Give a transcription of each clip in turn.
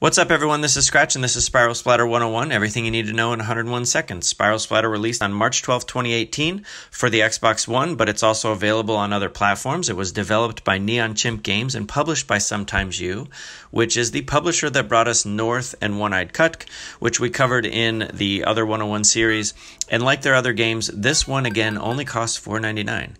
What's up, everyone? This is Scratch, and this is Spiral Splatter 101 everything you need to know in 101 seconds. Spiral Splatter released on March 12, 2018, for the Xbox One, but it's also available on other platforms. It was developed by Neon Chimp Games and published by Sometimes You, which is the publisher that brought us North and One Eyed Kutkh, which we covered in the other 101 series. And like their other games, this one again only costs $4.99.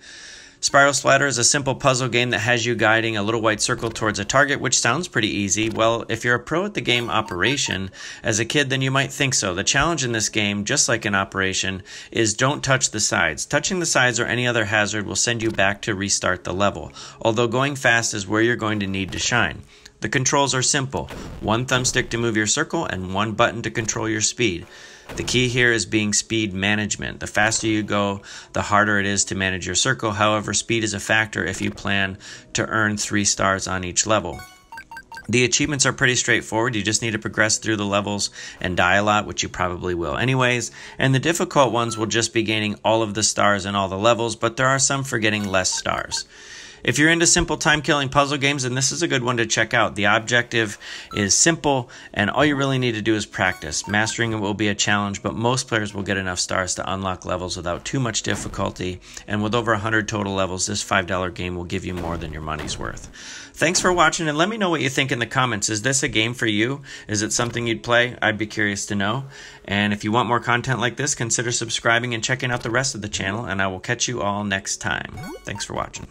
Spiral Splatter is a simple puzzle game that has you guiding a little white circle towards a target, which sounds pretty easy. Well, if you're a pro at the game Operation as a kid, then you might think so. The challenge in this game, just like in Operation, is don't touch the sides. Touching the sides or any other hazard will send you back to restart the level, although going fast is where you're going to need to shine. The controls are simple one thumbstick to move your circle and one button to control your speed. The key here is being speed management. The faster you go, the harder it is to manage your circle. However, speed is a factor if you plan to earn three stars on each level. The achievements are pretty straightforward. You just need to progress through the levels and die a lot, which you probably will anyways. And the difficult ones will just be gaining all of the stars in all the levels, but there are some for getting less stars. If you're into simple time killing puzzle games, then this is a good one to check out. The objective is simple, and all you really need to do is practice. Mastering it will be a challenge, but most players will get enough stars to unlock levels without too much difficulty. And with over 100 total levels, this $5 game will give you more than your money's worth. Thanks for watching, and let me know what you think in the comments. Is this a game for you? Is it something you'd play? I'd be curious to know. And if you want more content like this, consider subscribing and checking out the rest of the channel, and I will catch you all next time. Thanks for watching.